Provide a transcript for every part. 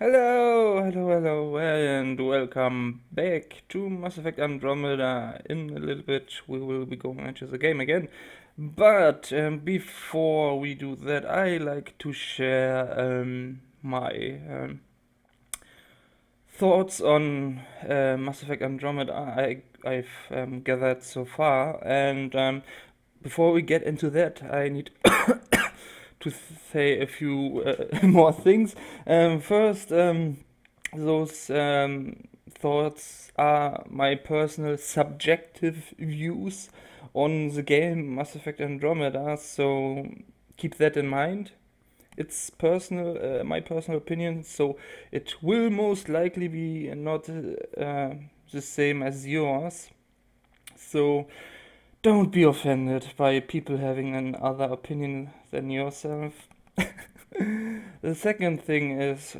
Hello, hello, hello, and welcome back to Mass Effect Andromeda. In a little bit, we will be going into the game again. But um, before we do that, I like to share um, my um, thoughts on uh, Mass Effect Andromeda I, I've um, gathered so far. And um, before we get into that, I need to say a few uh, more things. Um, first, um, those um, thoughts are my personal subjective views on the game Mass Effect Andromeda, so keep that in mind. It's personal, uh, my personal opinion, so it will most likely be not uh, the same as yours. So don't be offended by people having another opinion than yourself. the second thing is,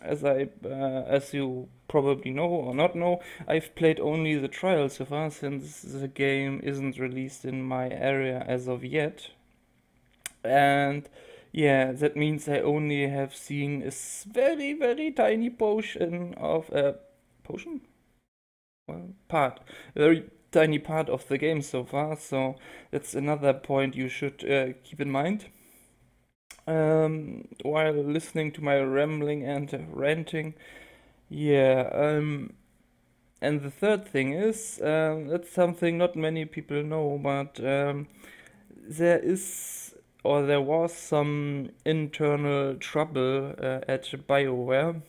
as I, uh, as you probably know or not know, I've played only the trial so far since the game isn't released in my area as of yet. And yeah, that means I only have seen a very, very tiny portion of a uh, potion? Well, part. A very tiny part of the game so far, so that's another point you should uh, keep in mind. Um, while listening to my rambling and ranting, yeah, um, and the third thing is, um, that's something not many people know, but um, there is or there was some internal trouble uh, at BioWare.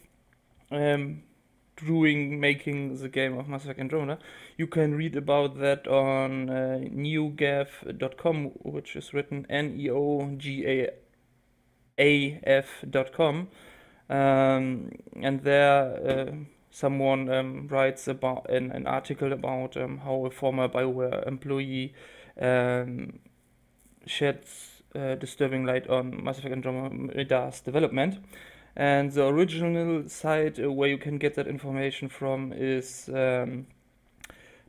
Um, doing making the game of Mass Effect Andromeda. You can read about that on uh, which is written N E O G A A F.com. Um, and there, uh, someone um, writes about an, an article about um, how a former BioWare employee um, sheds uh, disturbing light on Mass Effect Andromeda's development. And the original site uh, where you can get that information from is um,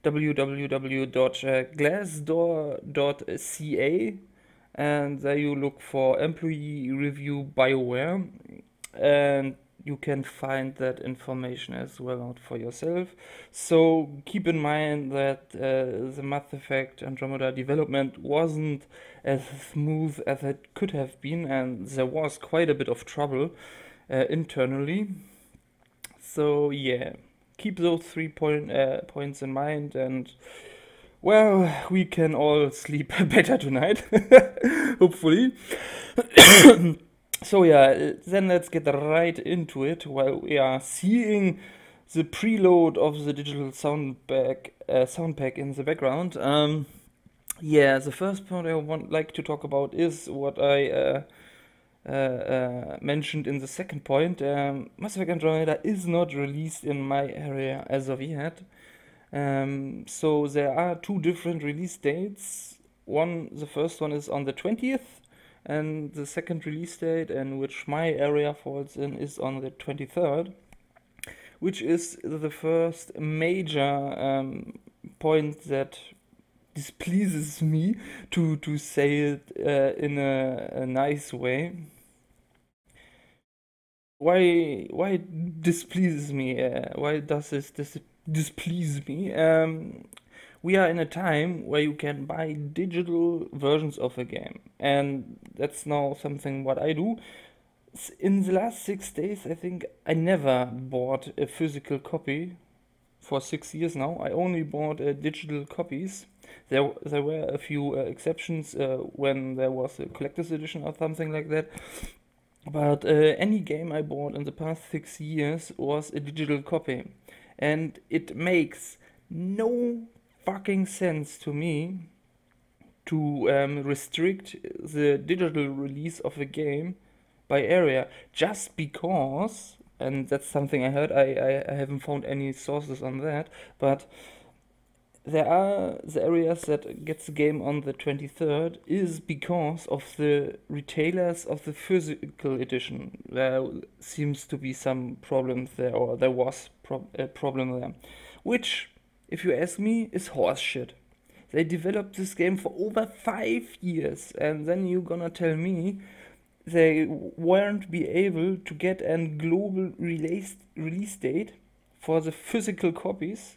www.glassdoor.ca and there you look for employee review BioWare. And you can find that information as well out for yourself. So keep in mind that uh, the Mass Effect Andromeda development wasn't as smooth as it could have been, and there was quite a bit of trouble uh, internally. So yeah, keep those three point uh, points in mind, and well, we can all sleep better tonight, hopefully. so yeah, then let's get right into it while we are seeing the preload of the digital sound pack, uh, sound pack in the background. Um, yeah, the first point I want like to talk about is what I uh, uh, mentioned in the second point, um, Mass Effect Andromeda is not released in my area as of yet. Um, so there are two different release dates. One, the first one is on the 20th, and the second release date, in which my area falls in, is on the 23rd, which is the first major um, point that displeases me to to say it uh, in a, a, nice way why why displeases me? Uh, why does this dis- displease me? Um, we are in a time where you can buy digital versions of a game, and that's now something what I do. In the last six days, I think I never bought a physical copy. For six years now, I only bought uh, digital copies. There, there were a few uh, exceptions uh, when there was a collector's edition or something like that. But uh, any game I bought in the past six years was a digital copy. And it makes no fucking sense to me to um, restrict the digital release of a game by area just because, and that's something I heard, I, I, I haven't found any sources on that, but there are the areas that gets the game on the 23rd is because of the retailers of the physical edition. There seems to be some problems there, or there was a problem there, which, if you ask me, is horseshit. They developed this game for over five years, and then you're gonna tell me they weren't be able to get a global release release date for the physical copies.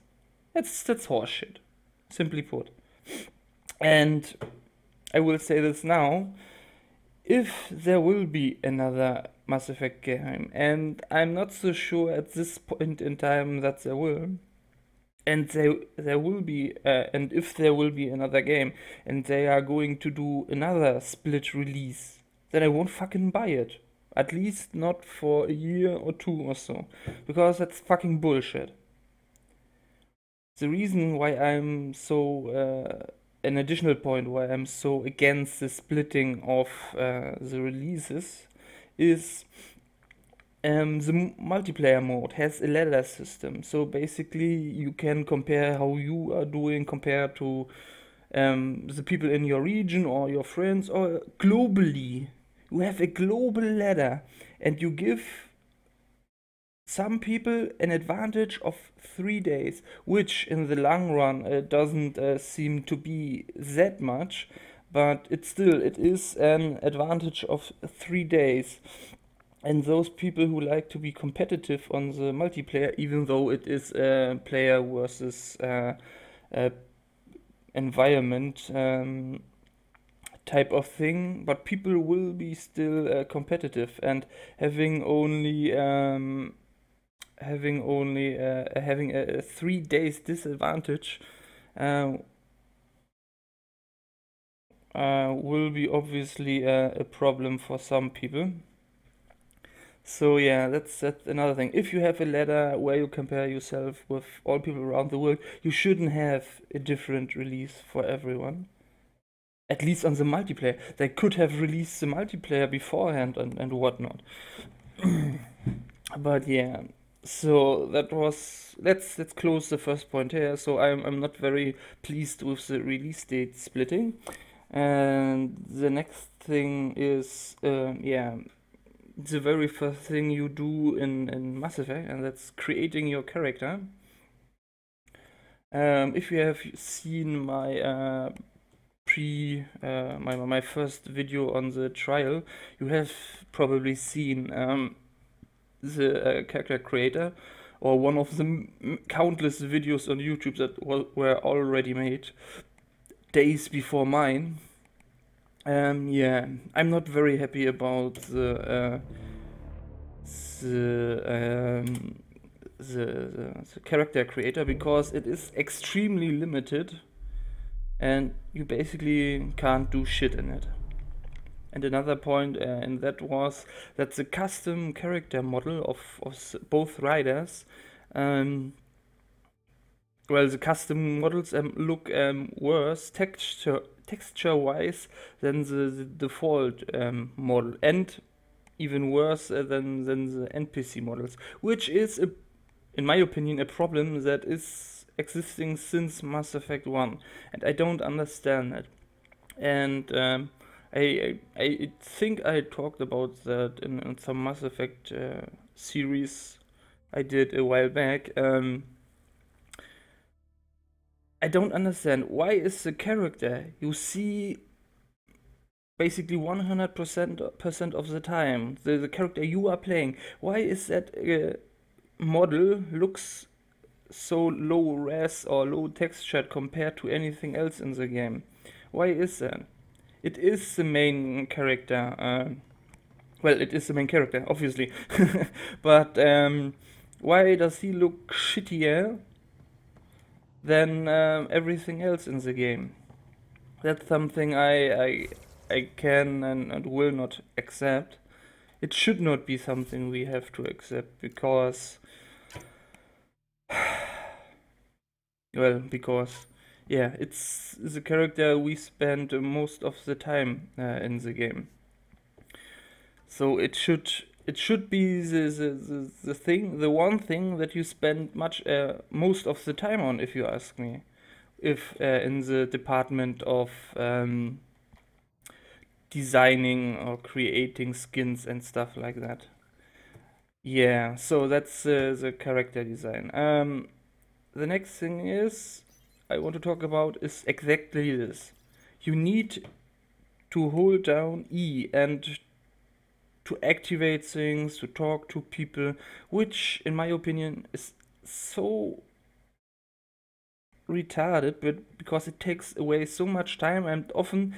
That's that's horseshit, simply put. And I will say this now. If there will be another Mass Effect game, and I'm not so sure at this point in time that there will, and there there will be, uh, and if there will be another game, and they are going to do another split release, then I won't fucking buy it. At least not for a year or two or so, because that's fucking bullshit. The reason why I'm so uh, an additional point why I'm so against the splitting of uh, the releases is um, the multiplayer mode has a ladder system. So basically, you can compare how you are doing compared to um, the people in your region or your friends or globally. You have a global ladder and you give some people an advantage of three days, which in the long run uh, doesn't uh, seem to be that much, but it still it is an advantage of three days. And those people who like to be competitive on the multiplayer, even though it is a player versus uh, environment um, type of thing, but people will be still uh, competitive and having only um, having only uh, having a, three days disadvantage uh, uh, will be obviously a, a, problem for some people. So yeah, that's that's another thing. If you have a ladder where you compare yourself with all people around the world, you shouldn't have a different release for everyone. At least on the multiplayer, they could have released the multiplayer beforehand and and whatnot. but yeah, so that was let's let's close the first point here. So i'm i'm not very pleased with the release date splitting. And the next thing is um, yeah the very first thing you do in in mass effect and that's creating your character. Um, if you have seen my uh, pre uh, my my first video on the trial you have probably seen um, the uh, character creator or one of the countless videos on YouTube that were already made days before mine. Um, yeah, I'm not very happy about the uh, the, um, the, the the character creator because it is extremely limited, and you basically can't do shit in it. And another point, uh, and that was that the custom character model of, of both Ryders, um, well, the custom models um, look um, worse texture texture wise than the, the default um, model, and even worse uh, than than the NPC models, which is, a, in my opinion, a problem that is existing since Mass Effect One, and I don't understand it. And um, I, I, I think I talked about that in, in some Mass Effect uh, series I did a while back. Um, I don't understand. Why is the character you see basically 100% of the time the, the character you are playing why is that uh, model looks so low res or low textured compared to anything else in the game? Why is that it is the main character. Uh, well, it is the main character, obviously. but um, why does he look shittier than um, everything else in the game? That's something I I, I can and, and will not accept. It should not be something we have to accept because well because yeah, it's the character we spend most of the time uh, in the game. So it should it should be the, the, the, the thing, the one thing that you spend much uh, most of the time on, if you ask me. If uh, in the department of um, designing or creating skins and stuff like that. Yeah, so that's uh, the character design. Um, the next thing is I want to talk about is exactly this. You need to hold down E and to activate things, to talk to people, which, in my opinion, is so retarded, but because it takes away so much time and often,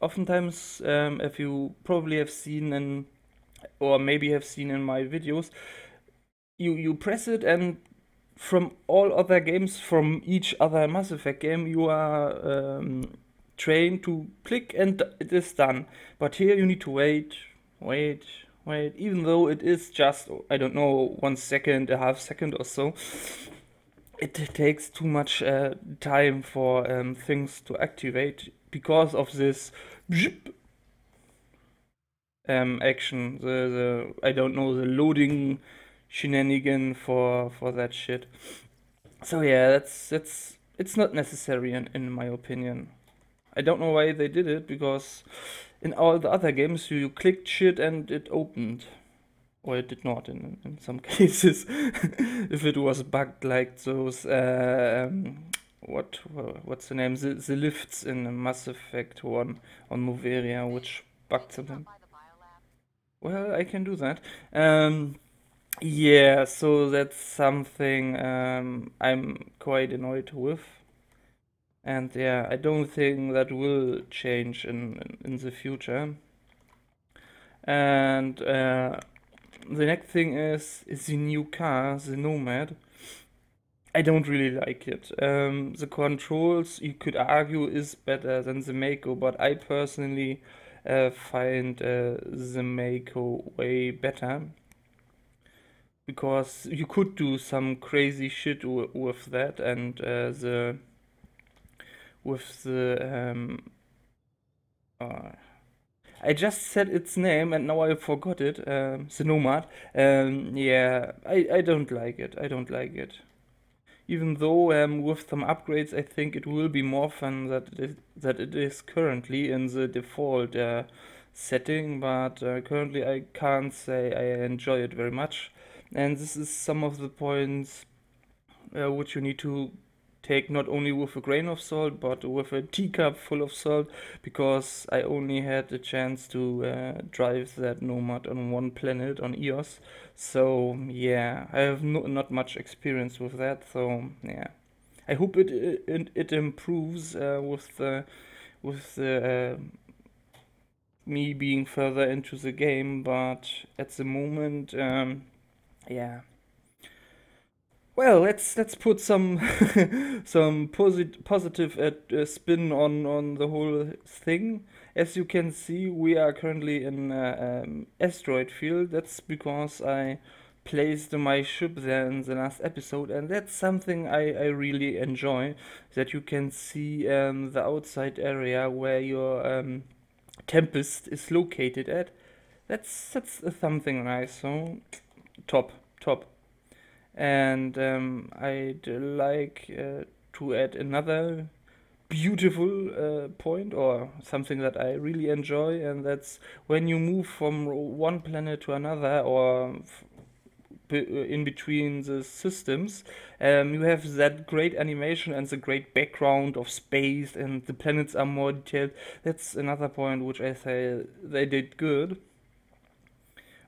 oftentimes, um, if you probably have seen in, or maybe have seen in my videos, you you press it and from all other games, from each other Mass Effect game, you are um, trained to click and it is done. But here you need to wait, wait, wait, even though it is just, I don't know, one second, a half second or so. It takes too much uh, time for um, things to activate because of this um, action. The, the I don't know the loading shenanigan for for that shit. So yeah, that's that's it's not necessary in, in my opinion. I don't know why they did it because in all the other games you, clicked shit and it opened. Or it did not in, in some cases. if it was bugged like those uh, um, what what's the name the, the lifts in Mass Effect 1 on Noveria which bugged something. Well, I can do that. Um, yeah, so that's something um, I'm quite annoyed with. And yeah, I don't think that will change in, in, in the future. And uh, the next thing is, is the new car, the Nomad. I don't really like it. Um, the controls, you could argue, is better than the Mako, but I personally uh, find uh, the Mako way better because you could do some crazy shit with that and uh, the with the um, uh, I just said its name and now I forgot it. Um, the Nomad. Um, yeah, I, I don't like it. I don't like it. Even though um, with some upgrades, I think it will be more fun that it is, that it is currently in the default uh, setting. But uh, currently, I can't say I enjoy it very much and this is some of the points uh, which you need to take not only with a grain of salt but with a teacup full of salt because I only had the chance to uh, drive that nomad on one planet on Eos so yeah I have no, not much experience with that so yeah. I hope it it, it improves uh, with the with the uh, me being further into the game but at the moment um, yeah. Well, let's let's put some some posit positive uh, spin on on the whole thing. As you can see, we are currently in uh, um, asteroid field. That's because I placed my ship there in the last episode, and that's something I, I really enjoy. That you can see um, the outside area where your um, Tempest is located at. That's that's something nice. So top, top. And um, I'd like uh, to add another beautiful uh, point or something that I really enjoy, and that's when you move from one planet to another or uh, in between the systems, um, you have that great animation and the great background of space, and the planets are more detailed. That's another point which I say they did good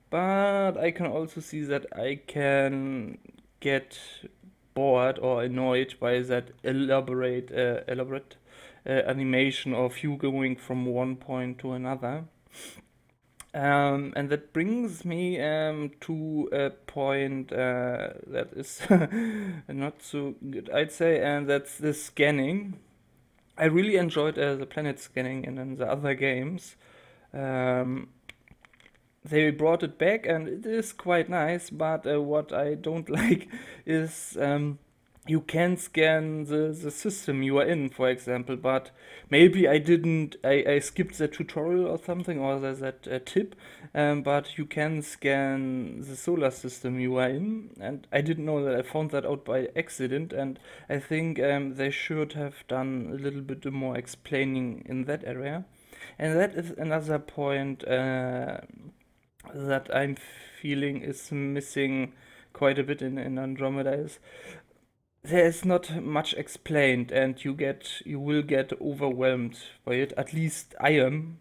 but I can also see that I can get bored or annoyed by that elaborate uh, elaborate uh, animation of you going from one point to another. Um, and that brings me um, to a point uh, that is not so good, I'd say, and that's the scanning. I really enjoyed uh, the planet scanning and the other games. Um, they brought it back and it is quite nice but uh, what i don't like is um, you can scan the, the system you are in for example but maybe i didn't i, I skipped the tutorial or something or the, that uh, tip um, but you can scan the solar system you are in and i didn't know that i found that out by accident and i think um, they should have done a little bit more explaining in that area. And that is another point uh, that I'm feeling is missing quite a bit in, in Andromeda is there is not much explained and you get you will get overwhelmed by it at least i am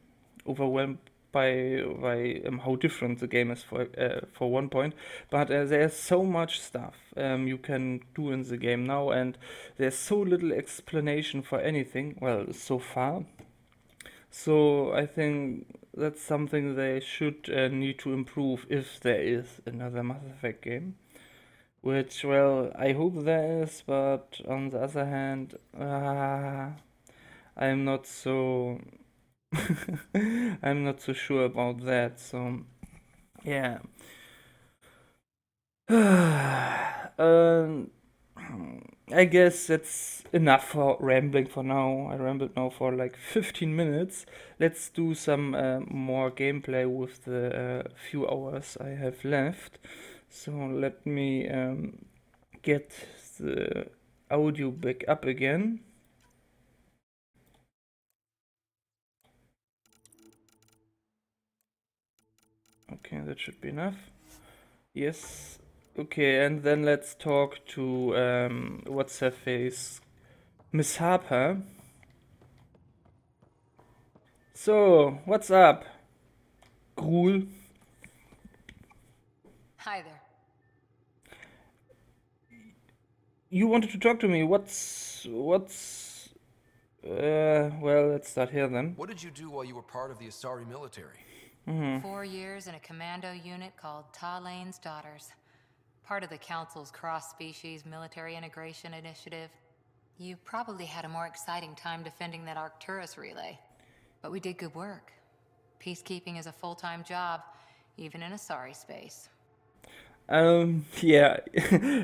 overwhelmed by by um, how different the game is for uh, for one point. But uh, there's so much stuff um, you can do in the game now, and there's so little explanation for anything. Well, so far. So I think that's something they should uh, need to improve if there is another Mass Effect game. Which, well, I hope there is, but on the other hand, uh, I'm not so I'm not so sure about that. So yeah. um, I guess that's enough for rambling for now. I rambled now for like 15 minutes. Let's do some uh, more gameplay with the uh, few hours I have left. So let me um, get the audio back up again. Okay, that should be enough. Yes. Okay, and then let's talk to um, what's her face, Miss Harper. So, what's up, Gruul? Hi there. You wanted to talk to me. What's what's? Uh, well, let's start here then. What did you do while you were part of the Asari military? Mm-hmm. Four years in a commando unit called Ta-Lane's Daughters. Part of the Council's cross-species military integration initiative. You probably had a more exciting time defending that Arcturus relay. But we did good work. Peacekeeping is a full-time job, even in Asari space. Um, yeah,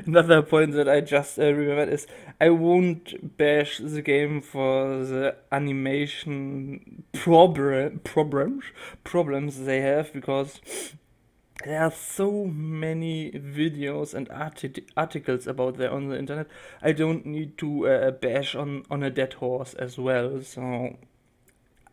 another point that I just uh, remembered is I won't bash the game for the animation problem problems problems they have because there are so many videos and arti- articles about there on the internet. I don't need to uh, bash on on a dead horse as well. So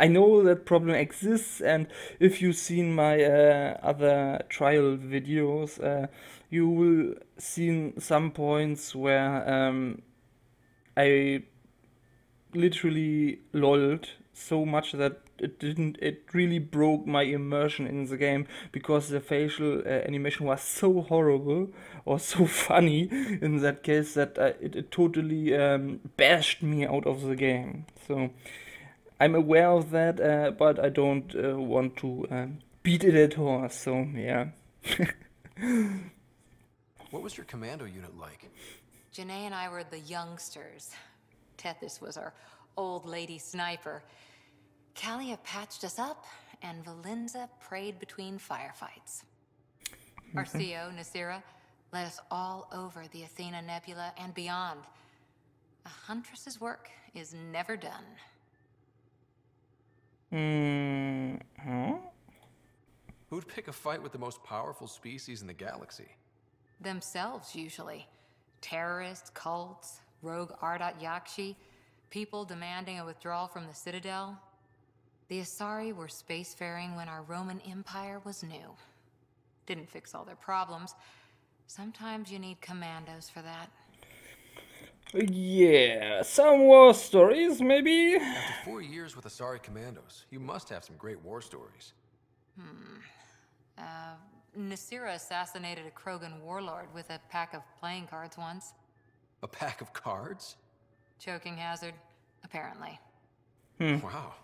I know that problem exists, and if you've seen my uh, other trial videos, uh, you will see some points where um, I literally lolled so much that it didn't it really broke my immersion in the game because the facial uh, animation was so horrible or so funny in that case that uh, it, it totally um, bashed me out of the game so I'm aware of that, uh, but I don't uh, want to um, beat it at horse. So yeah. what was your commando unit like? Janae and I were the youngsters. Tethys was our old lady sniper. Calia patched us up, and Valenza prayed between firefights. Our CO, Nasira, led us all over the Athena Nebula and beyond. A huntress's work is never done. Hmm. Who'd pick a fight with the most powerful species in the galaxy? Themselves, usually. Terrorists, cults, rogue Ardat Yakshi, people demanding a withdrawal from the Citadel. The Asari were spacefaring when our Roman Empire was new. Didn't fix all their problems. Sometimes you need commandos for that. Yeah, some war stories, maybe? After four years with Asari Commandos, you must have some great war stories. Hmm. Uh, Nasira assassinated a Krogan warlord with a pack of playing cards once. A pack of cards? Choking hazard, apparently. Hmm. Wow.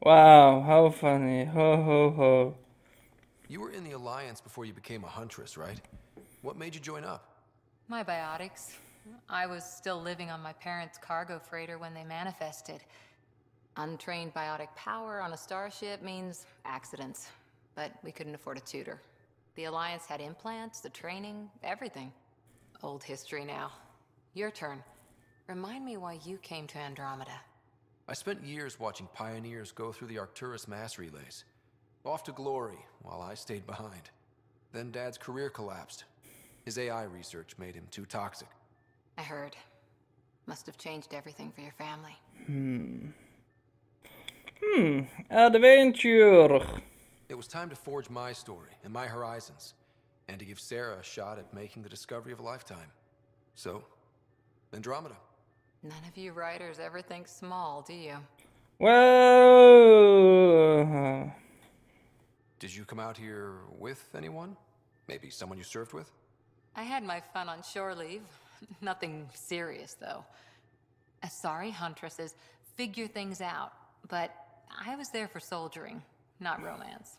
Wow, how funny. Ho ho ho. You were in the Alliance before you became a Huntress, right? What made you join up? My biotics. I was still living on my parents' cargo freighter when they manifested. Untrained biotic power on a starship means accidents, but we couldn't afford a tutor. The Alliance had implants, the training, everything. Old history now. Your turn. Remind me why you came to Andromeda. I spent years watching pioneers go through the Arcturus mass relays. Off to glory, while I stayed behind. Then Dad's career collapsed. His AI research made him too toxic. I heard. Must have changed everything for your family. Hmm. Hmm. Adventure. It was time to forge my story and my horizons, and to give Sara a shot at making the discovery of a lifetime. So, Andromeda. None of you Ryders ever think small, do you? Well, Did you come out here with anyone? Maybe someone you served with? I had my fun on shore leave. Nothing serious, though. Asari huntresses figure things out, but I was there for soldiering, not romance.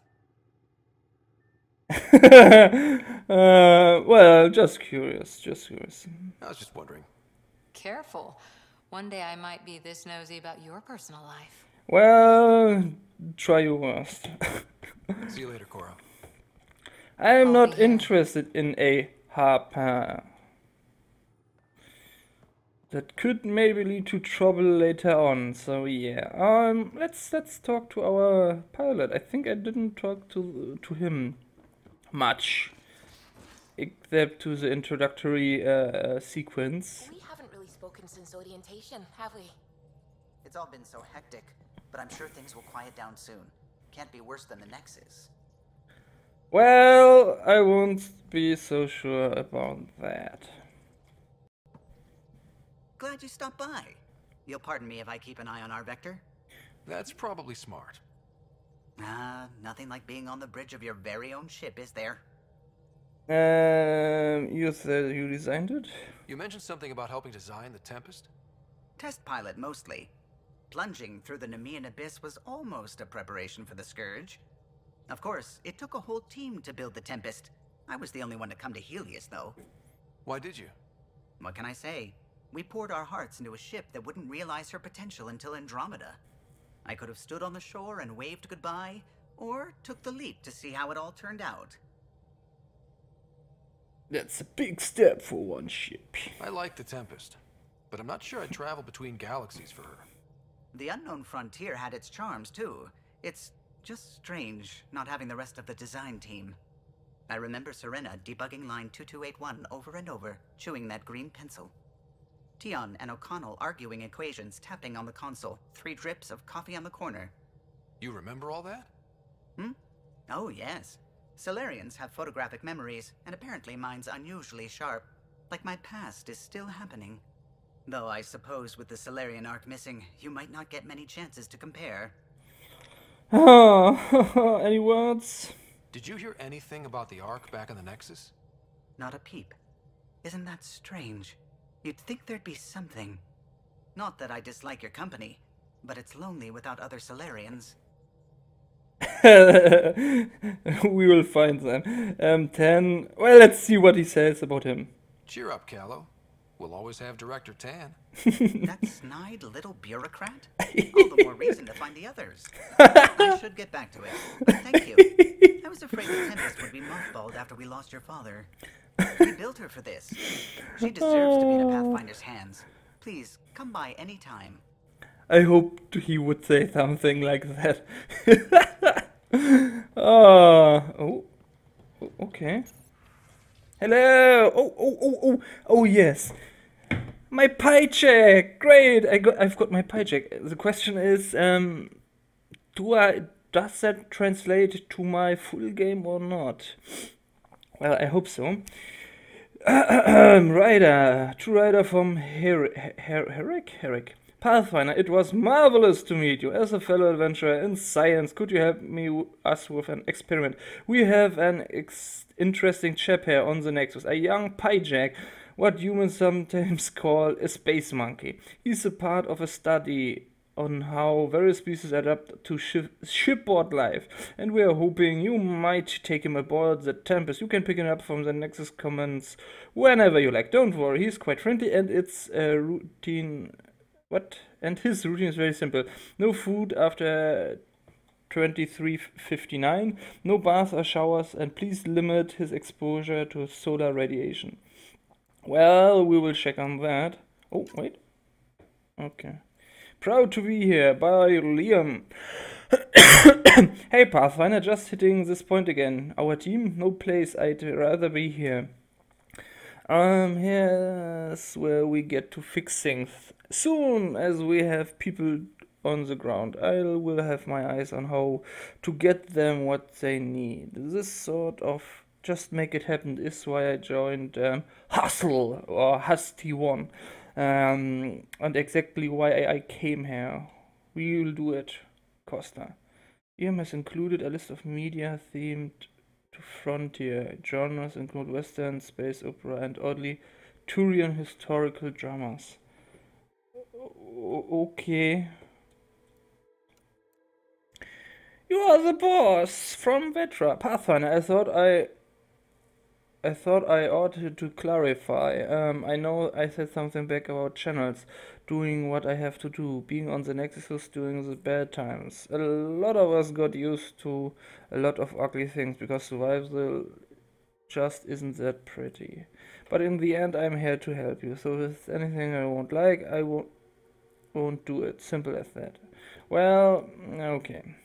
uh, well, just curious, just curious. I was just wondering. Careful. One day I might be this nosy about your personal life. Well, try your worst. See you later, Cora. I am I'll not interested in a harper. That could maybe lead to trouble later on. So yeah, um, let's let's talk to our pilot. I think I didn't talk to to him much, except to the introductory uh, sequence. We haven't really spoken since orientation, have we? It's all been so hectic, but I'm sure things will quiet down soon. Can't be worse than the Nexus. Well, I won't be so sure about that. Glad you stopped by. You'll pardon me if I keep an eye on our vector? That's probably smart. Ah, nothing like being on the bridge of your very own ship, is there? Um, you said you designed it? You mentioned something about helping design the Tempest? Test pilot, mostly. Plunging through the Nemean abyss was almost a preparation for the Scourge. Of course, it took a whole team to build the Tempest. I was the only one to come to Heleus, though. Why did you? What can I say? We poured our hearts into a ship that wouldn't realize her potential until Andromeda. I could have stood on the shore and waved goodbye, or took the leap to see how it all turned out. That's a big step for one ship. I like the Tempest, but I'm not sure I'd travel between galaxies for her. The unknown frontier had its charms, too. It's just strange not having the rest of the design team. I remember Serena debugging line 2281 over and over, chewing that green pencil. Tion and O'Connell arguing equations, tapping on the console, three drips of coffee on the corner. You remember all that? Hmm? Oh, yes. Salarians have photographic memories, and apparently mine's unusually sharp. Like my past is still happening. Though I suppose with the Salarian ark missing, you might not get many chances to compare. Oh, any words? Did you hear anything about the Ark back in the Nexus? Not a peep. Isn't that strange? You'd think there'd be something. Not that I dislike your company, but it's lonely without other Salarians. we will find them. Um, 10. Well, let's see what he says about him. Cheer up, Kallo. We'll always have Director Tann. That snide little bureaucrat? All the more reason to find the others. I should get back to it. But thank you. I was afraid the Tempest would be mothballed after we lost your father. We built her for this. She deserves to be in a Pathfinder's hands. Please, come by any time. I hoped he would say something like that. Ah, oh, okay. Hello. Oh, oh, oh, oh, oh, yes. My pie paycheck. Great. I got. I've got my pie paycheck. The question is, um, do I? Does that translate to my full game or not? Well, I hope so. Ryder, true Ryder from Her- Her- Herrick? Herrick. Pathfinder, it was marvelous to meet you. As a fellow adventurer in science, could you help me us with an experiment? We have an interesting chap here on the Nexus, a young pyjak, what humans sometimes call a space monkey. He's a part of a study on how various species adapt to ship- shipboard life, and we are hoping you might take him aboard the Tempest. You can pick him up from the Nexus comments whenever you like. Don't worry, he's quite friendly, and it's a routine. What? And his routine is very simple. No food after 2359, no baths or showers, and please limit his exposure to solar radiation. Well, we will check on that. Oh, wait. Okay. Proud to be here by Liam. hey Pathfinder, just hitting this point again. Our team, no place, I'd rather be here. Um, here's where we get to fix things. Soon as we have people on the ground, I will have my eyes on how to get them what they need. This sort of just make it happen is why I joined um, Hustle or Husty One, um, and exactly why I, I came here. We will do it, Kosta. EM has included a list of media themed to Frontier. Genres include Western, space opera, and oddly Turian historical dramas. Okay. You are the boss from Vetra, Pathfinder. I thought I I thought I ought to clarify. Um, I know I said something back about channels, doing what I have to do, being on the Nexus during the bad times. A lot of us got used to a lot of ugly things because survival just isn't that pretty. But in the end, I'm here to help you. So if anything I won't like, I won't won't do it. Simple as that. Well, okay.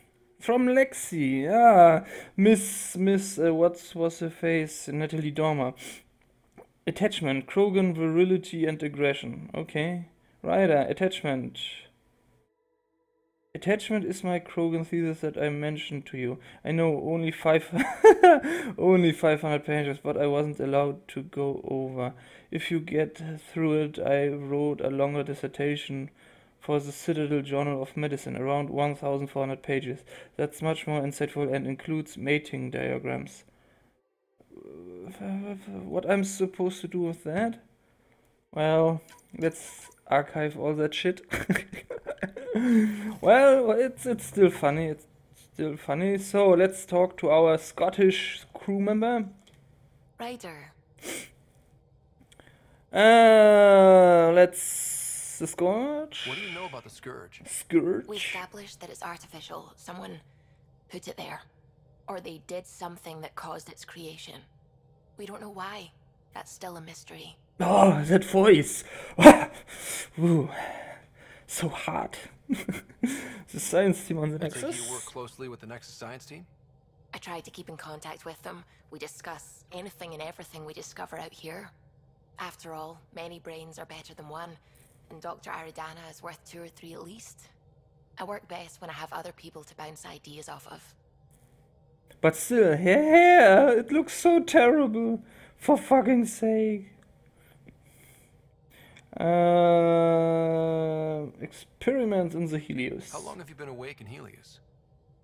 From Lexi, ah, Miss, Miss, uh, what's was her face? Natalie Dormer. Attachment, Krogan, virility, and aggression. Okay. Ryder, attachment. Attachment is my Krogan thesis that I mentioned to you. I know only five, only 500 pages, but I wasn't allowed to go over. If you get through it, I wrote a longer dissertation for the Citadel Journal of Medicine, around 1,400 pages. That's much more insightful and includes mating diagrams. What I'm supposed to do with that? Well, let's archive all that shit. well, it's it's still funny. It's still funny. So let's talk to our Scottish crew member. Ryder, Uh, let's the Scourge. What do you know about the Scourge? Scourge? we Scourge. established that it's artificial. Someone put it there. Or they did something that caused its creation. We don't know why. That's still a mystery. Oh, that voice. Ooh, so hot. the science team on the I take you work closely with the Nexus science team? I try to keep in contact with them. We discuss anything and everything we discover out here. After all, many brains are better than one, and Dr. Aridana is worth two or three at least. I work best when I have other people to bounce ideas off of. But still, yeah, it looks so terrible. For fucking sake. Uh, experiments in the Heleus. How long have you been awake in Heleus?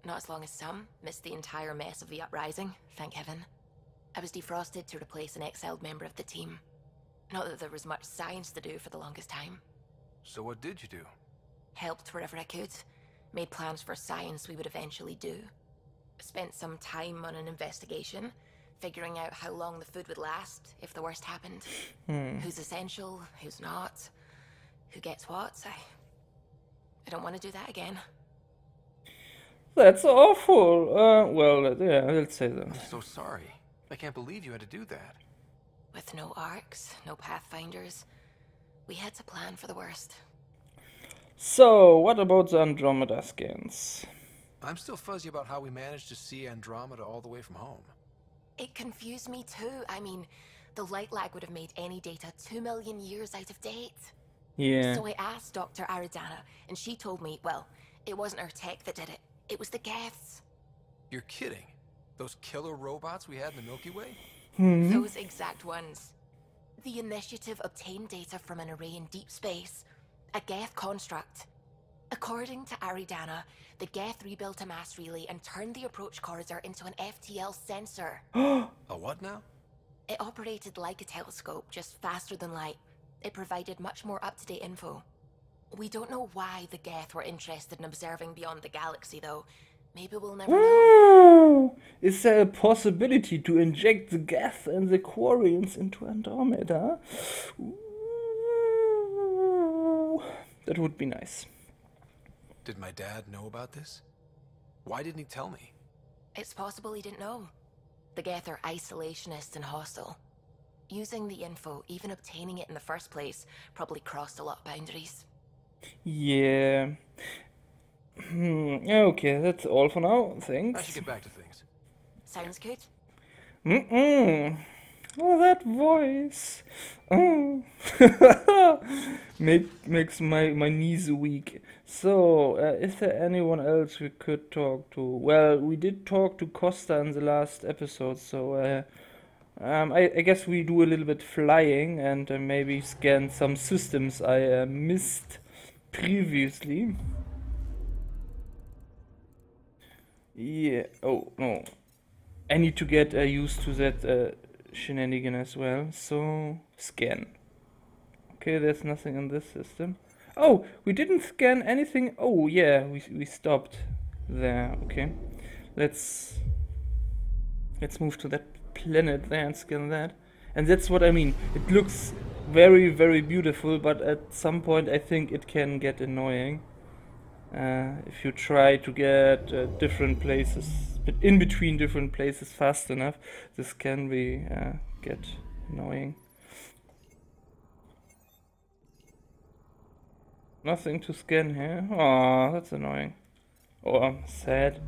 Not as long as some. Missed the entire mess of the uprising, thank heaven. I was defrosted to replace an exiled member of the team. Not that there was much science to do for the longest time. So what did you do? Helped wherever I could. Made plans for science we would eventually do. Spent some time on an investigation, figuring out how long the food would last if the worst happened. Who's essential, who's not, who gets what. I, I don't want to do that again. That's awful. Uh, well, uh, yeah, let's say that. I'm so sorry. I can't believe you had to do that. With no arcs, no pathfinders, we had to plan for the worst. So, what about the Andromeda scans? I'm still fuzzy about how we managed to see Andromeda all the way from home. It confused me too. I mean, the light lag would have made any data two million years out of date. Yeah. So I asked Dr. Aridana, and she told me, well, it wasn't her tech that did it. It was the Geths. You're kidding. Those killer robots we had in the Milky Way? Hmm. Those exact ones. The initiative obtained data from an array in deep space, a Geth construct. According to Aridana, the Geth rebuilt a mass relay and turned the approach corridor into an FTL sensor. A what now? It operated like a telescope, just faster than light. It provided much more up to date info. We don't know why the Geth were interested in observing beyond the galaxy, though. Maybe we'll never know. Hmm. Is there a possibility to inject the Geth and the Quarians into Andromeda? Ooh, That would be nice. Did my dad know about this? Why didn't he tell me? It's possible he didn't know. The Geth are isolationist and hostile. Using the info, even obtaining it in the first place, probably crossed a lot of boundaries. Yeah. Hmm, okay, that's all for now. Thanks. I should get back to things. Sounds good? Mm-mm. Oh, that voice. Oh. Make, makes my, my knees weak. So, uh, is there anyone else we could talk to? Well, we did talk to Kosta in the last episode, so uh, um, I, I guess we do a little bit flying and uh, maybe scan some systems I uh, missed previously. Yeah. Oh no. I need to get uh, used to that uh, shenanigan as well. So scan. Okay, there's nothing in this system. Oh, we didn't scan anything. Oh yeah, we we stopped there. Okay, let's let's move to that planet there and scan that. And that's what I mean. It looks very very beautiful, but at some point I think it can get annoying. Uh, if you try to get uh, different places in between different places fast enough, this can be uh, get annoying. Nothing to scan here. Oh, that's annoying. Or sad.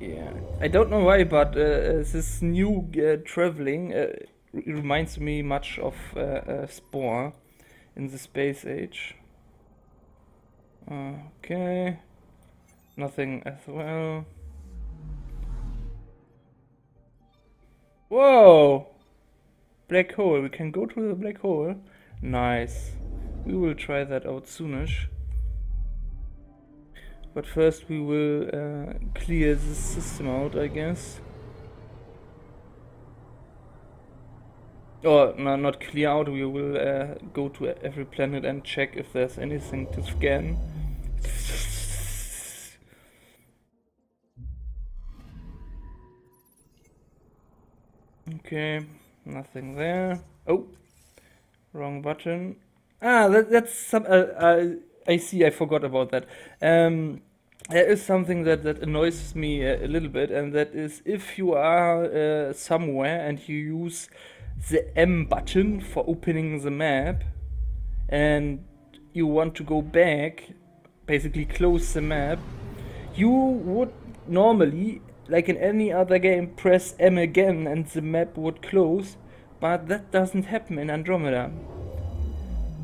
Yeah, I don't know why, but uh, this new uh, traveling uh, reminds me much of uh, uh, Spore in the space age. Okay, nothing as well. Whoa! Black hole. We can go to the black hole. Nice. We will try that out soonish. But first we will uh, clear the system out, I guess. Or no, not clear out, we will uh, go to every planet and check if there's anything to scan. Okay, nothing there. Oh, wrong button. Ah, that, that's some. Uh, uh, I see. I forgot about that. Um, there is something that that annoys me a, a, little bit, and that is if you are uh, somewhere and you use the M button for opening the map, and you want to go back, basically close the map, you would normally, like in any other game, press M again and the map would close, but that doesn't happen in Andromeda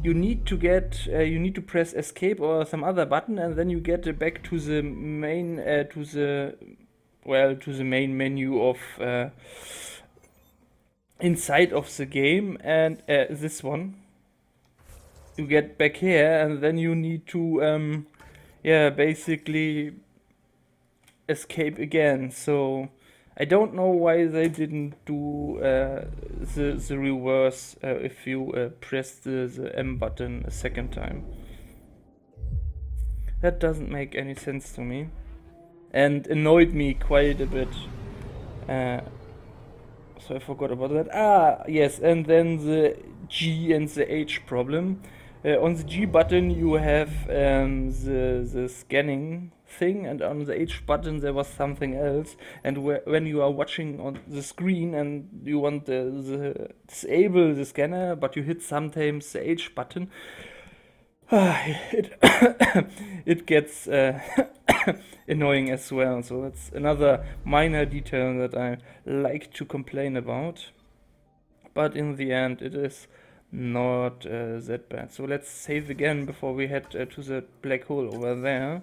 you need to get uh, you need to press escape or some other button and then you get back to the main uh, to the well to the main menu of uh, inside of the game and uh, this one. You get back here and then you need to um, yeah basically escape again. So I don't know why they didn't do uh, the the reverse uh, if you uh, press the, the M button a second time. That doesn't make any sense to me, and annoyed me quite a bit. Uh, so I forgot about that. Ah, yes, and then the G and the H problem. Uh, on the G button you have um, the the scanning thing and on the H button there was something else. And when you are watching on the screen and you want the, the disable the scanner but you hit sometimes the H button it it gets uh, annoying as well. So that's another minor detail that I like to complain about. But in the end it is not uh, that bad. So let's save again before we head uh, to the black hole over there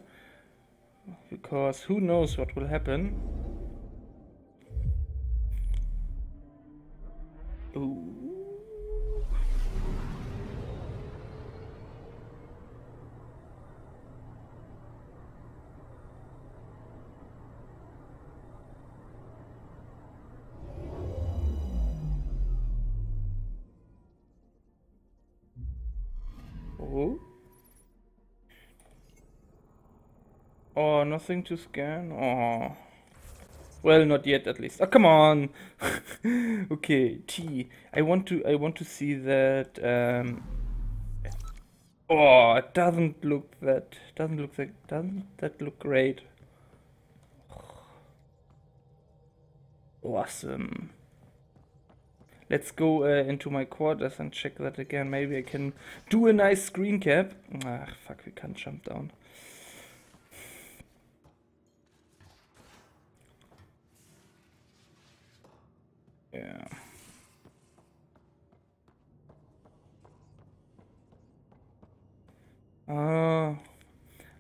because who knows what will happen. Ooh. Oh, nothing to scan? Oh. Well, not yet at least. Oh, come on. okay, T. I want to I want to see that um Oh, it doesn't look that doesn't look that doesn't that look great. Awesome. Let's go uh, into my quarters and check that again. Maybe I can do a nice screen cap. Ah, fuck, we can't jump down. Uh,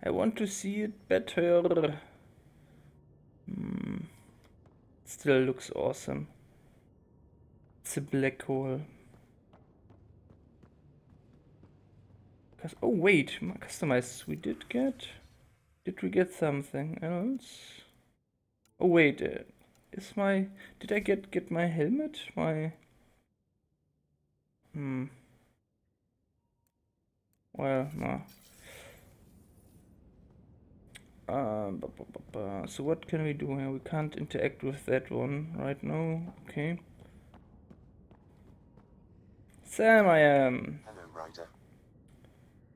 I want to see it better. Hmm. Still looks awesome. It's a black hole. Cause, oh wait, my customized we did get. Did we get something else? Oh wait, uh, is my did I get get my helmet? My hmm. Well, no. Uh, so what can we do here? We can't interact with that one right now. Okay. Sam, I am. Hello, Ryder.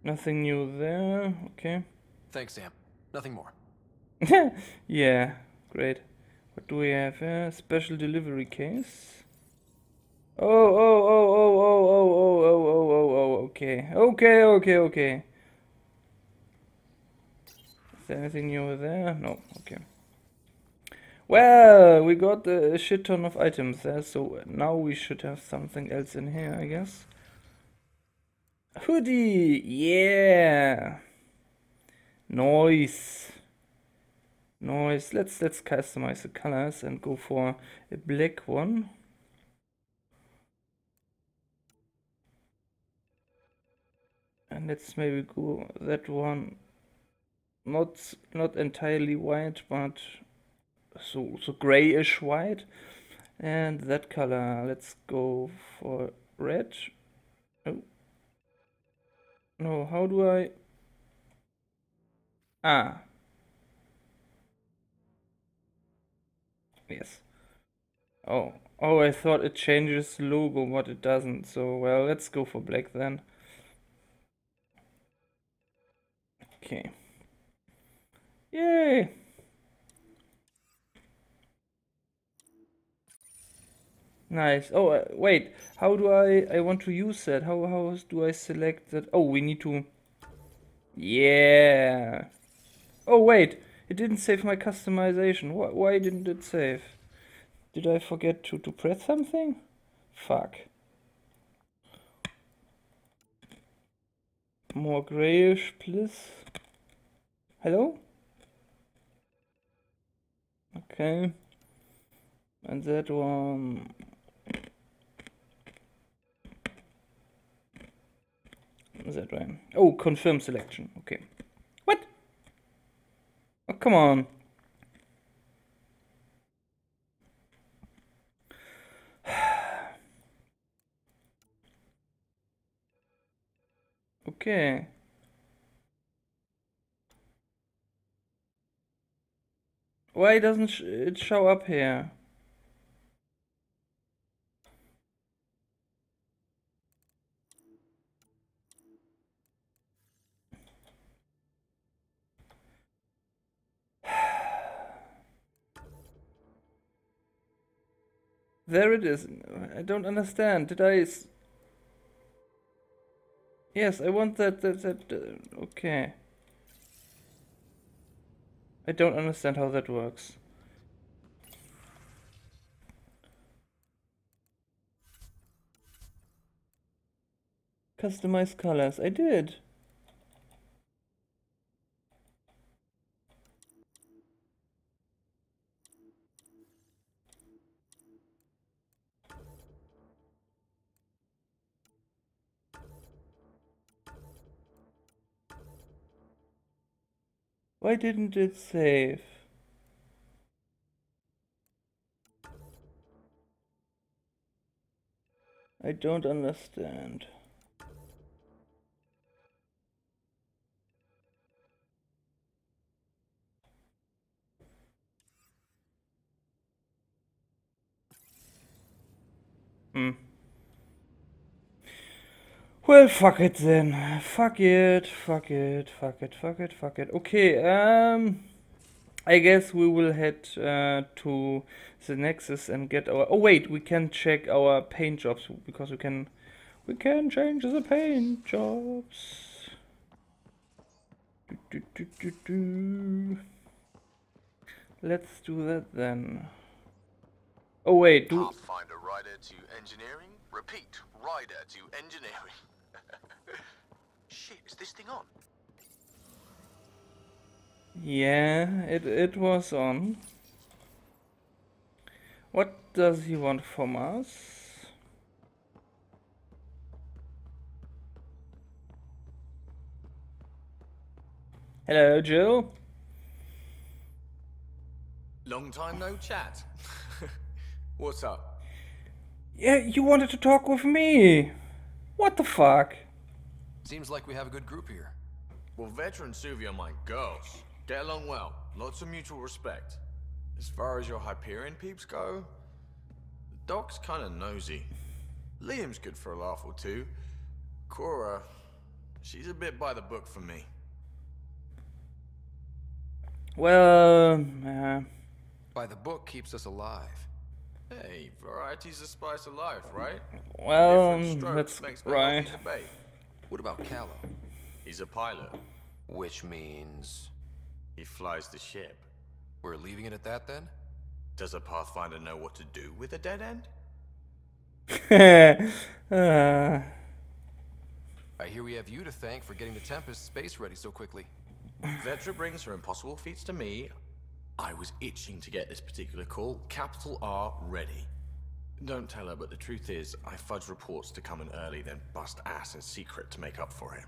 Nothing new there. Okay. Thanks, Sam. Nothing more. yeah, great. What do we have here? Special delivery case. Oh, oh, oh, oh, oh, oh, oh, oh, oh, oh, oh, okay. Okay, okay, okay. There anything new there? No, okay. Well, we got a shit ton of items there, so now we should have something else in here, I guess. Hoodie! Yeah! Nice! Nice. Let's let's customize the colors and go for a black one. And let's maybe go that one not not entirely white but so so grayish white. And that color let's go for red. Oh. No how do I? Ah. Yes. Oh oh I thought it changes logo but it doesn't. So well let's go for black then. Okay Yay! Nice. Oh, uh, wait. How do I... I want to use that. How, how do I select that? Oh, we need to... Yeah. Oh, wait. It didn't save my customization. Why, why didn't it save? Did I forget to, to press something? Fuck. More grayish, please. Hello? Okay. And that one. That one. Oh, confirm selection. Okay. What? Oh, come on. okay. Why doesn't it show up here? There it is. I don't understand. Did I... Yes, I want that... that, that uh, okay. I don't understand how that works. Customize colors. I did. Why didn't it save? I don't understand. Hmm. Well, fuck it then. Fuck it, fuck it, fuck it, fuck it, fuck it. Okay, um... I guess we will head uh, to the Nexus and get our... Oh wait, we can check our paint jobs because we can... We can change the paint jobs. Do, do, do, Let's do that then. Oh wait, do... Pathfinder Ryder to engineering? Repeat, Ryder to engineering. Shit, is this thing on? Yeah, it it was on. What does he want from us? Hello, Gil. Long time no chat. What's up? Yeah, you wanted to talk with me. What the fuck? Seems like we have a good group here. Well, Vetra and Suvi are my girls. Get along well. Lots of mutual respect. As far as your Hyperion peeps go, the doc's kinda nosy. Liam's good for a laugh or two. Cora, she's a bit by the book for me. Well, uh, By the book keeps us alive. Hey, variety's the spice of life, right? well, that's makes for right. What about Kallo? He's a pilot. Which means He flies the ship. we're leaving it at that then? Does a Pathfinder know what to do with a dead end? uh, I hear we have you to thank for getting the Tempest space ready so quickly. Vetra brings her impossible feats to me. I was itching to get this particular call, capital R, ready. Don't tell her, but the truth is, I fudge reports to come in early, then bust ass in secret to make up for it.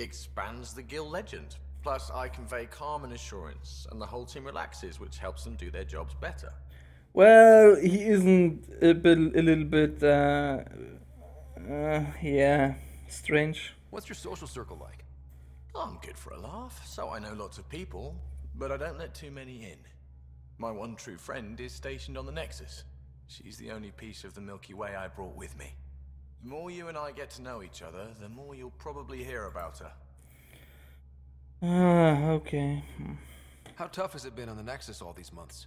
Expands the Gil legend. Plus, I convey calm and assurance, and the whole team relaxes, which helps them do their jobs better. well, he isn't a bit, a little bit, uh, uh, yeah, strange. What's your social circle like? I'm good for a laugh, so I know lots of people, but I don't let too many in. My one true friend is stationed on the Nexus. She's the only piece of the Milky Way I brought with me. The more you and I get to know each other, the more you'll probably hear about her. Ah, okay. Hmm. How tough has it been on the Nexus all these months?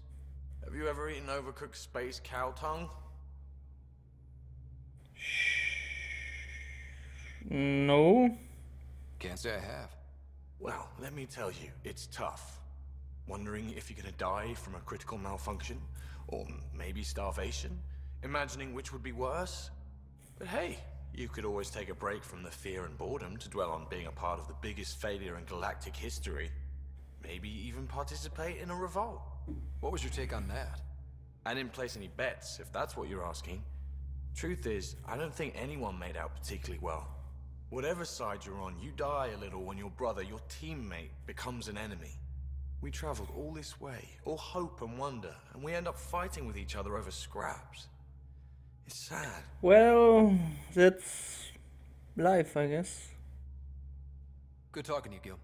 Have you ever eaten overcooked space cow tongue? No? Can't say I have. Well, let me tell you, it's tough. Wondering if you're gonna die from a critical malfunction, or maybe starvation, imagining which would be worse. But hey, you could always take a break from the fear and boredom to dwell on being a part of the biggest failure in galactic history. Maybe even participate in a revolt. What was your take on that? I didn't place any bets, if that's what you're asking. Truth is, I don't think anyone made out particularly well. Whatever side you're on, you die a little when your brother, your teammate, becomes an enemy. We traveled all this way, all hope and wonder, and we end up fighting with each other over scraps. It's sad. Well, that's life, I guess. Good talking to you, Gil.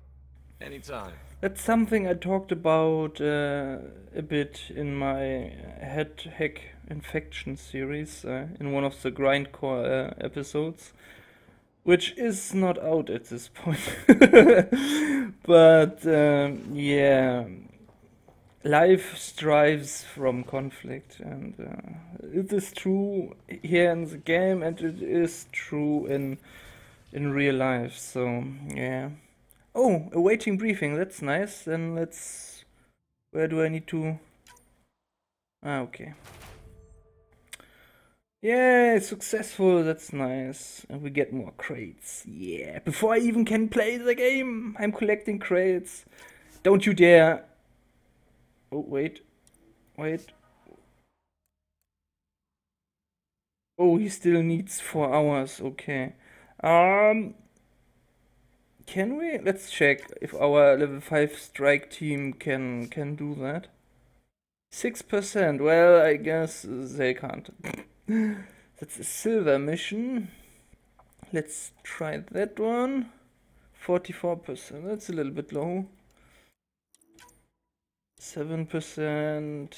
Anytime. That's something I talked about uh, a bit in my head hack infection series uh, in one of the grindcore uh, episodes, which is not out at this point. but um, yeah, life strives from conflict, and uh, it is true here in the game, and it is true in in real life. So yeah. Oh, awaiting briefing. That's nice. Then let's. Where do I need to? Ah, okay. Yeah, successful. That's nice. And we get more crates. Yeah. Before I even can play the game, I'm collecting crates. Don't you dare. Oh, wait. Wait. Oh, he still needs four hours. Okay. Um. Can we? Let's check if our level 5 strike team can can do that. 6%. Well, I guess they can't. That's a silver mission. Let's try that one. 44%. That's a little bit low. 7%.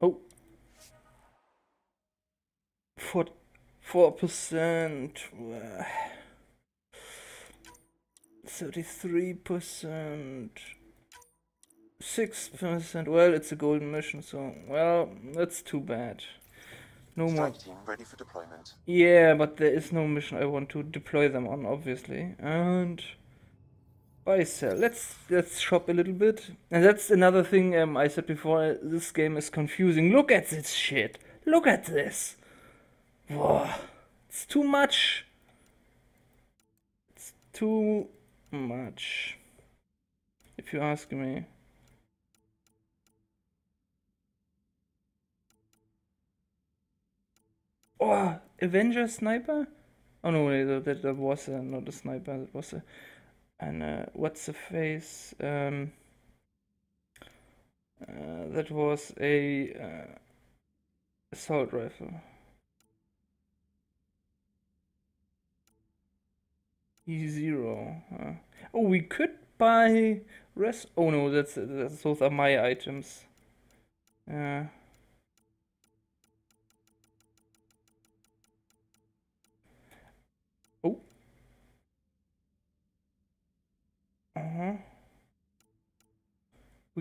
Oh. 4 Four percent, thirty-three percent, six percent. Well, it's a golden mission, so well, that's too bad. No more. Team ready for deployment. Yeah, but there is no mission I want to deploy them on, obviously. And buy sell. Let's let's shop a little bit. And that's another thing um, I said before. This game is confusing. Look at this shit. Look at this. Whoa, it's too much. It's too much. If you ask me. Oh, Avenger sniper? Oh no, that, that, that was uh, not a sniper. That was a, and uh, what's the face? Um, uh, that was a uh, assault rifle. E zero. Oh, we could buy rest. Oh no, that's, that's those are my items. Uh,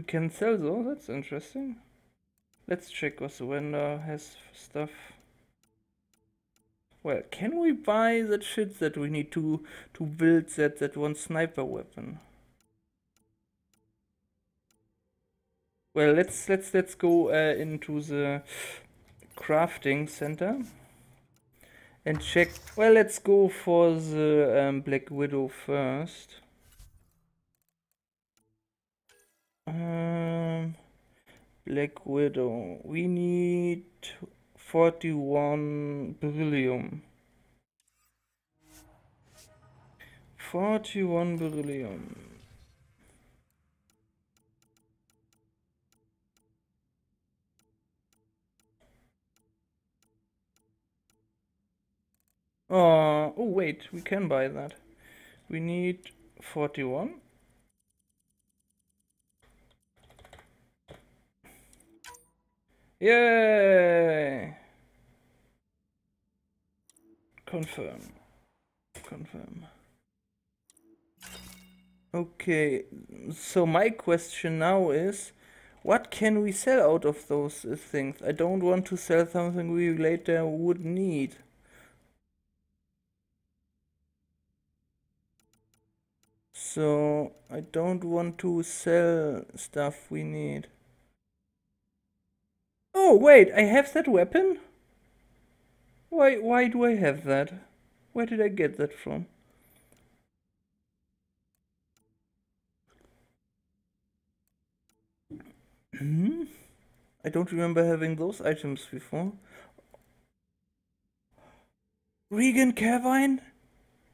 can sell though, That's interesting. Let's check what the vendor has stuff. Well, can we buy that shit that we need to to build that that one sniper weapon? Well, let's let's let's go uh, into the crafting center and check. Well, let's go for the um, Black Widow first. Um, Black Widow. We need 41 beryllium. 41 beryllium. Uh, oh wait, we can buy that. We need 41. Yay! Confirm. Confirm. Okay, so my question now is, what can we sell out of those uh, things? I don't want to sell something we later would need. So, I don't want to sell stuff we need. Oh, wait, I have that weapon? Why, why do I have that? Where did I get that from? Hmm? I don't remember having those items before. Regan Cavine?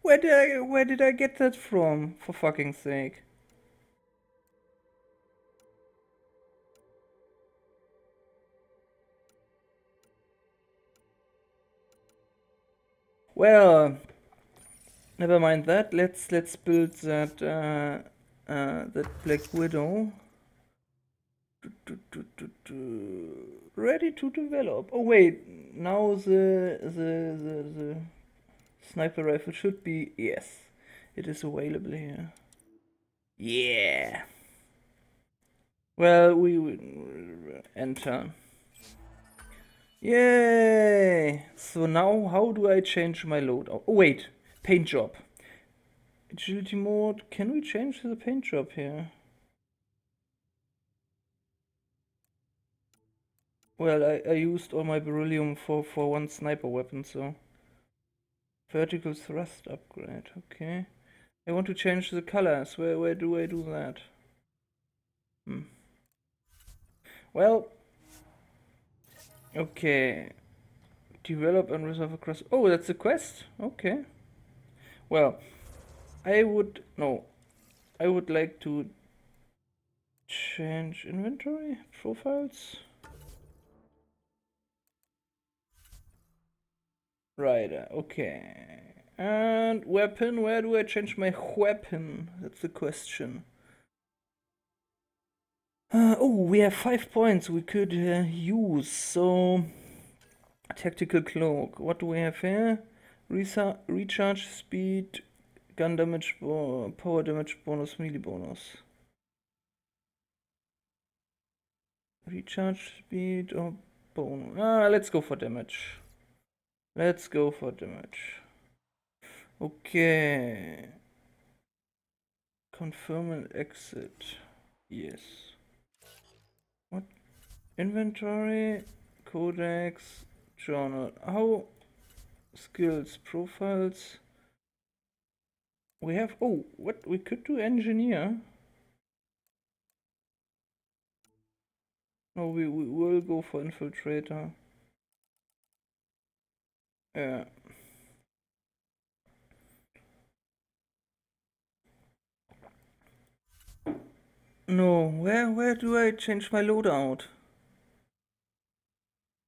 Where did I where did I get that from? For fucking sake. Well, never mind that. Let's let's build that uh, uh, that Black Widow. Ready to develop. Oh wait, now the the the, the sniper rifle should be yes, it is available here. Yeah. Well, we will enter. Yay! So now how do I change my load? Oh wait, paint job. Agility mode, can we change the paint job here? Well, I, I used all my beryllium for, for one sniper weapon, so... Vertical thrust upgrade, okay. I want to change the colors, where, where do I do that? Hmm. Well, Okay. Develop and resolve across. Oh, that's a quest. Okay. Well, I would no. I would like to change inventory profiles. Right. Uh, okay. And weapon. Where do I change my weapon? That's the question. Uh, oh, we have five points we could uh, use. So, tactical cloak. What do we have here? Resa recharge speed, gun damage, power damage bonus, melee bonus. Recharge speed or bonus? Ah, let's go for damage. Let's go for damage. Okay. Confirm and exit. Yes. Inventory, codex, journal. How skills, profiles. we have oh what we could do engineer no we, we will go for infiltrator yeah no where where do I change my loadout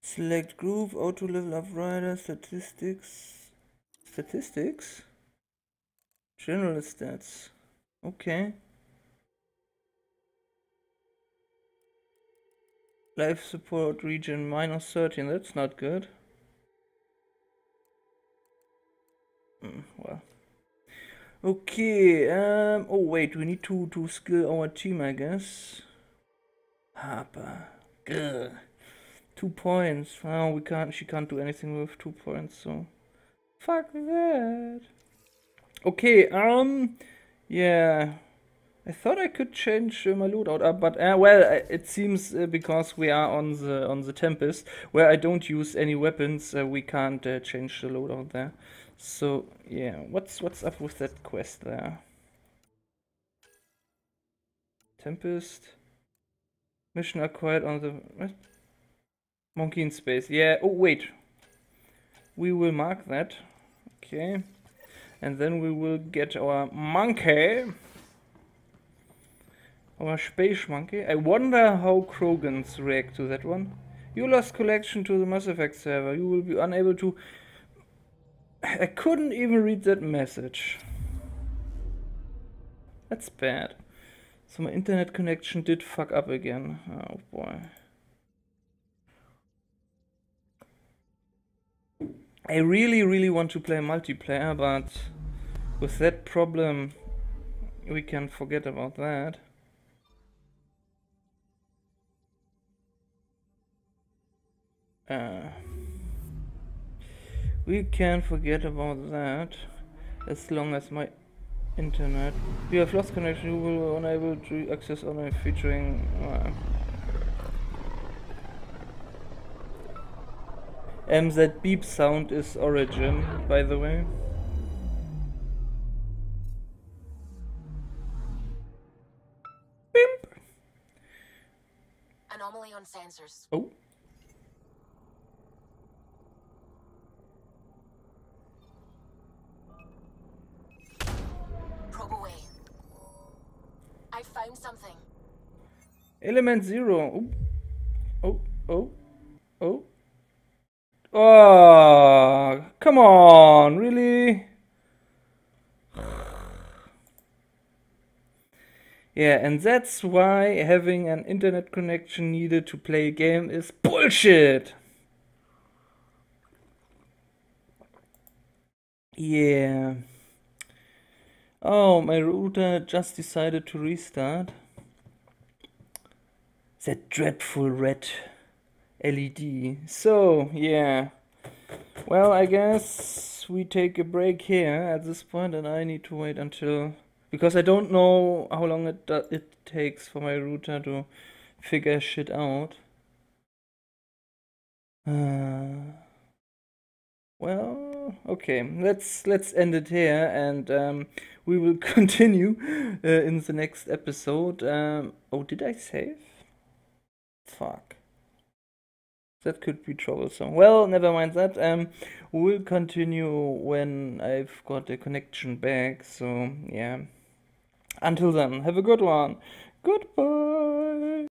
select group auto level up Ryder statistics statistics General stats. Okay. Life support region minus 13. That's not good. Mm, well. Okay. Um. Oh wait, we need to to skill our team, I guess. Harper. Good. Two points. Oh, we can't. She can't do anything with two points. So, fuck that. Okay, um, yeah. I thought I could change uh, my loadout, uh, but uh, well, it seems uh, because we are on the on the Tempest, where I don't use any weapons, uh, we can't uh, change the loadout there. So yeah, what's what's up with that quest there? Tempest mission acquired on the? Monkey in space. Yeah. Oh wait, we will mark that. Okay. And then we will get our monkey. Our space monkey. I wonder how Krogans react to that one. You lost collection to the Mass Effect server. You will be unable to I couldn't even read that message. That's bad. So my internet connection did fuck up again. Oh boy I really, really want to play multiplayer, but with that problem, we can forget about that. Uh, we can forget about that as long as my internet. We have lost connection, you will unable to access online featuring. Uh, Um, that beep sound is Origin, by the way. Beep. Anomaly on sensors. Oh. Probe away. I found something. Element zero. Oh, oh, oh, oh. Oh, come on, really? Yeah, and that's why having an internet connection needed to play a game is bullshit. Yeah. Oh, my router just decided to restart. That dreadful red LED. So, yeah. Well, I guess we take a break here at this point and I need to wait until... Because I don't know how long it, it takes for my router to figure shit out. Uh, well, okay, let's let's end it here, and um, we will continue uh, in the next episode. Um, oh, did I save? Fuck. That could be troublesome. Well, never mind that. Um, we'll continue when I've got the connection back. So, yeah. Until then, have a good one. Goodbye.